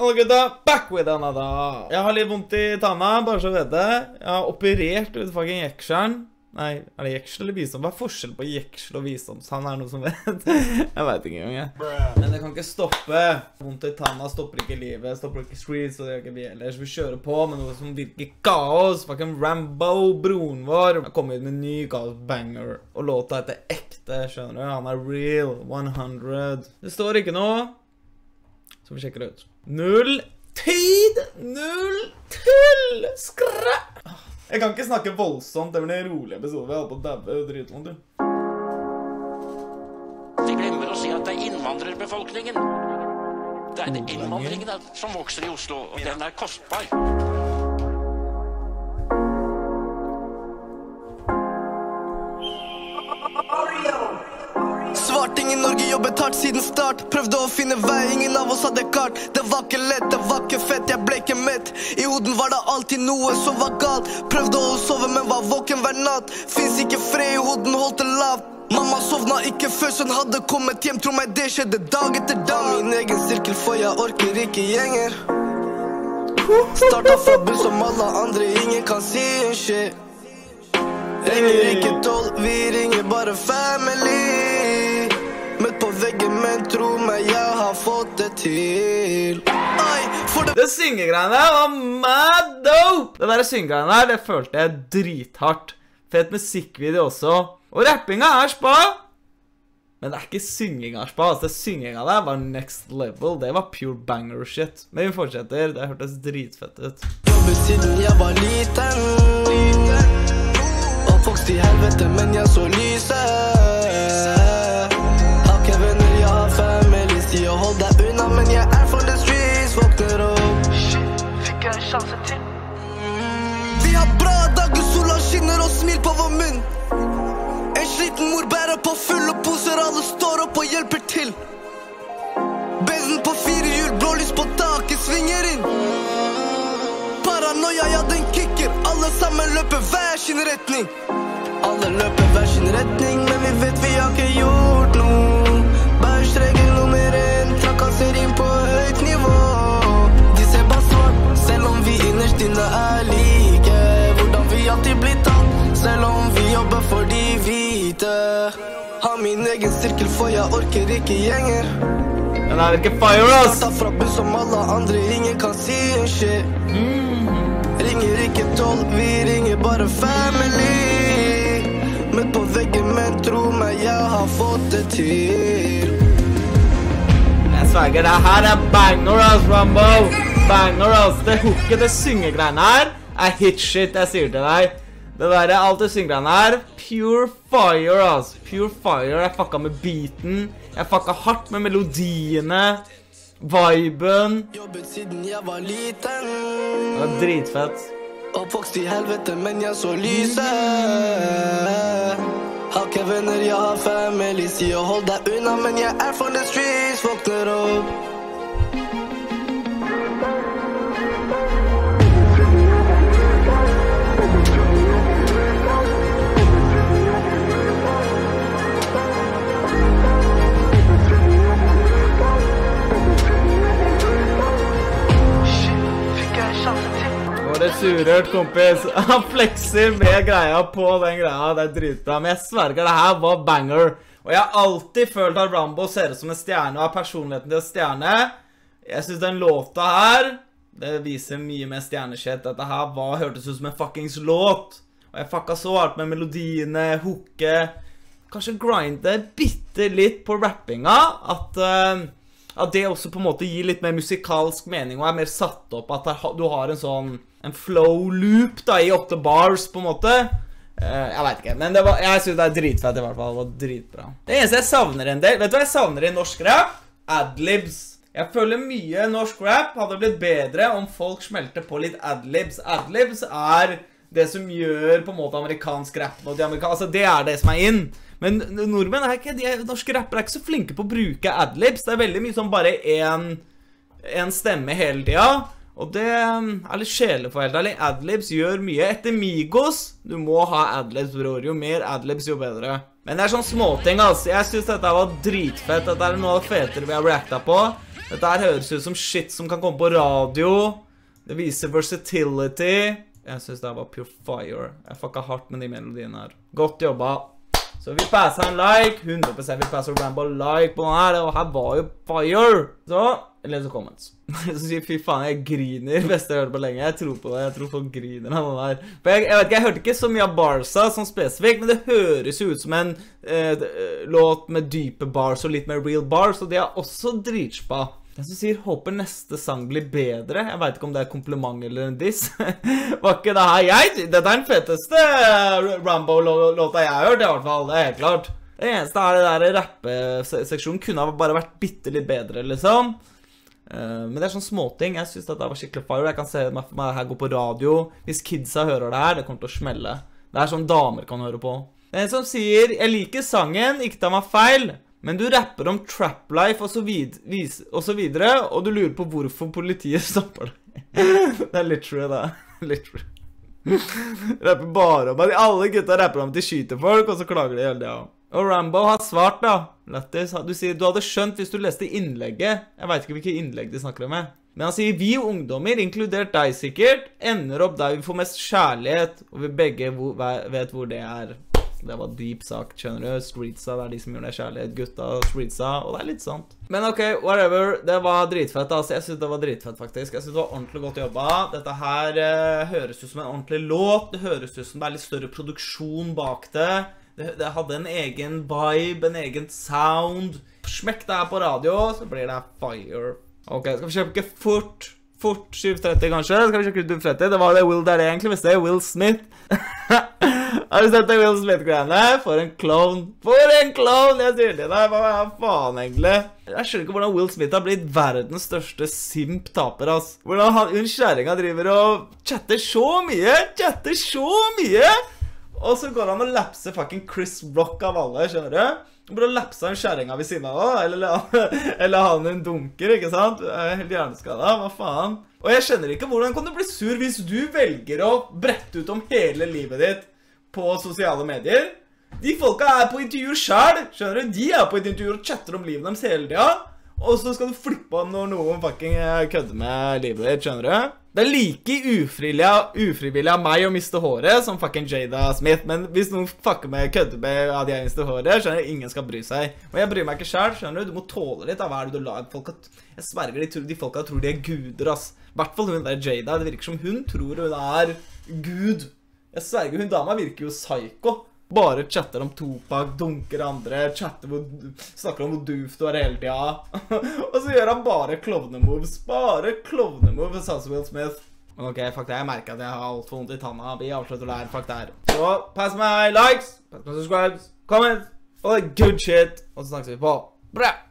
Alle gutta, back with another. Jeg har litt vondt i tanna, bare så du vet det. Jeg har operert ut fucking jekselen. Nei, er det jeksel eller visdom? Hva er forskjell på jeksel og visdomstann? Er det noen som vet? Jeg veit ikke engang, jeg. Men det kan ikke stoppe. Vondt i tanna stopper ikke livet, stopper ikke streets, og det gjør ikke vi ellers. Vi kjører på med noe som virker kaos. Fucking Rambo, broren vår, har kommet ut med en ny kaos-banger. Og låta heter Ekte, skjønner du? Han er real. 100. Det står ikke noe. Så vi sjekker det ut. Null tid, null tull! Skræ! Jeg kan ikke snakke voldsomt. Det blir en rolig episode. Jeg holder på å daue dritvondt. du. De glemmer å si at det er innvandrerbefolkningen. Det er innvandringen som vokser i Oslo, og den er kostbar. Jobbet hardt siden start. Prøvde å finne vei, ingen av oss hadde kart. Det var ikke lett, det var ikke fett, jeg ble ikke mett. I hoden var det alltid noe som var galt. Prøvde å sove, men var våken hver natt. Fins ikke fred i hoden, holdt det lavt. Mamma sovna ikke før sønn hadde kommet hjem. Tro meg, det skjedde dag etter dag. Min egen sirkel, for jeg orker ikke gjenger. Starta bunn som alle andre, ingen kan si en shit. Ringer ikke tolv, vi ringer bare family. Veggen, men tro meg, jeg har fått det til. Oi, for det Det syngegreiene var mad dope! Det der syngegreiene der, det følte jeg drithardt. Fet musikkvideo også. Og rappinga er spa. Men det er ikke synginga spa. Altså, det synginga der var next level. Det var pure banger shit. Men vi fortsetter. Det hørtes dritfett ut. jobbet siden jeg var liten. Oppvokst i helvete, men jeg så lyset. Sjanse til? Vi har bra dager, sola skinner og smil på vår munn. En sliten mor bærer på fulle poser, alle står opp og hjelper til. Besen på fire hjul, blålys på taket, svinger inn. Paranoia, ja, den kicker. Alle sammen løper hver sin retning. Alle løper hver sin retning, men min egen sirkel, for jeg orker ikke gjenger. Den er ikke fire, ass! Starta fra buss som alle andre, ingen kan si en shit. Ringer ikke tolv, vi ringer bare family. Møtt på veggen, men tro meg, jeg har fått det til. Jeg sverger, det her er banger, ass, Rambo. Banger, ass. Det hooket, det syngegreiene her, er hit shit, jeg sier til deg. Det der, alt det syngegreiene her, pure fire, ass. Pure fire. Jeg fucka med beaten. Jeg fucka hardt med melodiene. Viben. Jobbet siden jeg var liten. Det var dritfett. Oppvokst i helvete, men jeg så lyset. Har ikke venner, jeg har family. Sier hold deg unna, men jeg er for the streets. Våkner opp. Var surhørt, kompis? Han flekser med greia på den greia. Det er dritbra. Men jeg sverger, det her var banger. Og jeg har alltid følt at Rambo ser ut som en stjerne og har personligheten til en stjerne. Jeg syns den låta her Det viser mye mer stjerneskjett. Dette her var, hørtes ut som en fuckings låt. Og jeg fucka så hardt med melodiene, hooket Kanskje grinde bitte litt på rappinga. At eh, at det også på en måte gir litt mer musikalsk mening og er mer satt opp. At du har en sånn En flow loop da i åtte bars, på en måte. Uh, jeg veit ikke. Men var, jeg syns det er dritfett, i hvert fall. Var dritbra. Det eneste jeg savner en del Vet du hva jeg savner i norsk rap? Adlibs. Jeg føler mye norsk rap hadde blitt bedre om folk smelter på litt adlibs. Adlibs er det som gjør på en måte amerikansk rap mot de amerikanske Altså, det er det som er in. Men nordmenn er ikke de norske rappere er ikke så flinke på å bruke adlibs. Det er veldig mye sånn bare én stemme hele tida. Og det um, er litt kjedelig for helt ærlig. Adlibs gjør mye. Etter Migos Du må ha adlibs, bror. Jo mer adlibs, jo bedre. Men det er sånn småting, altså. Jeg syns dette var dritfett. Dette er noe av det fetere vi har reacta på. Dette her høres ut som shit som kan komme på radio. Det viser versatility. Jeg syns det var pure fire. Jeg fucka hardt med de melodiene her. Godt jobba. Så vi passa en like. 100 vi passer Rambo like på den her. Og her var jo fire. Så les og comments. Så sier fy faen, jeg griner. Beste jeg har hørt på lenge. Jeg tror på det. Jeg tror folk griner av den der. For jeg, jeg vet ikke, jeg hørte ikke så mye av Barca sånn spesifikt, men det høres jo ut som en eh, eh, låt med dype bars og litt mer real bars, og det er også dritspa. Den som sier 'håper neste sang blir bedre'. Jeg veit ikke om det er kompliment eller en diss. Var ikke det her jeg Dette er den feteste Rambo-låta jeg har hørt, i hvert fall. Det er helt klart. Det eneste er det der rappeseksjonen kunne ha bare vært bitte litt bedre, liksom. Eh, men det er sånn småting. Jeg syns dette var skikkelig fire. Jeg kan se meg for meg her gå på radio. Hvis kidsa hører det her, det kommer til å smelle. Det er sånn damer kan høre på. En som sier 'Jeg liker sangen, ikke ta meg feil', men du rapper om trap life og så, vid og så videre, og du lurer på hvorfor politiet stopper deg. det er litt true, det. Litt true. rapper bare om at alle gutta rapper om at de skyter folk, og så klager de hele tida. Og Rambo har svart, da. Lattis. Du sier du hadde skjønt hvis du leste innlegget. Jeg veit ikke hvilke innlegg de snakker om. Men han sier vi ungdommer, inkludert deg sikkert, ender opp der vi får mest kjærlighet, og vi begge vet hvor det er. Det var deep sagt, skjønner du. Streetsa, det er de som gjør det kjærlighet. Gutta streetsa, og det er litt sånt. Men OK, whatever. Det var dritfett. altså. Jeg syns det var dritfett, faktisk. Jeg synes det var ordentlig godt jobba. Dette her eh, høres ut som en ordentlig låt. Det høres ut som det er litt større produksjon bak det. Det, hadde en egen vibe, en egen sound. Smekk det her på radio, så blir det fire. OK, skal vi sjekke fort? Fort 730, kanskje? Skal vi sjekke ut 730? Det var det Will der egentlig, hvis det er Will Smith. Har du sett det Will Smith-greiene? For en klovn. For en klovn! Jeg sier til deg. Hva faen, egentlig? Jeg skjønner ikke hvordan Will Smith har blitt verdens største simp-taper, ass. Hvordan han, hun kjerringa driver og chatter så mye. Chatter så mye! Og så går han og lapser fucking Chris Rock av alle, skjønner du? Bare lapsa en kjerringa ved siden av òg, eller, eller han en dunker, ikke sant? Helt hjerneskada, hva faen? Og jeg skjønner ikke hvordan kan du bli sur hvis du velger å brette ut om hele livet ditt på sosiale medier? De folka er på intervju sjæl, skjønner du? De er på et intervju og chatter om livet deres hele tida. Og så skal du flippe av når noen fucking eh, kødder med livet ditt, skjønner du? Det er like ufrivillig, av meg å miste håret som fucking Jada Smith, men hvis noen fucker med kødder med at jeg mister håret, skjønner du, ingen skal bry seg. Og jeg bryr meg ikke sjæl, skjønner du. Du må tåle litt av hva er det du lar folk at Jeg sverger, de, de folka tror de er guder, ass. I hvert fall hun der Jada. Det virker som hun tror hun er gud. Jeg sverger, hun dama virker jo psycho. Bare chatter om Topak, dunker andre, chatter hvor, snakker om hvor doof du er hele tida. og så gjør han bare klovnemoves. Bare klovnemoves, sa Will Smith. Men ok, fuck det. Jeg merker at jeg har altfor vondt i tanna. Vi avslutter der. Fuck det her. Så pass meg likes, pass meg subscribes, comments, og good shit. Og så snakkes vi på. Bra!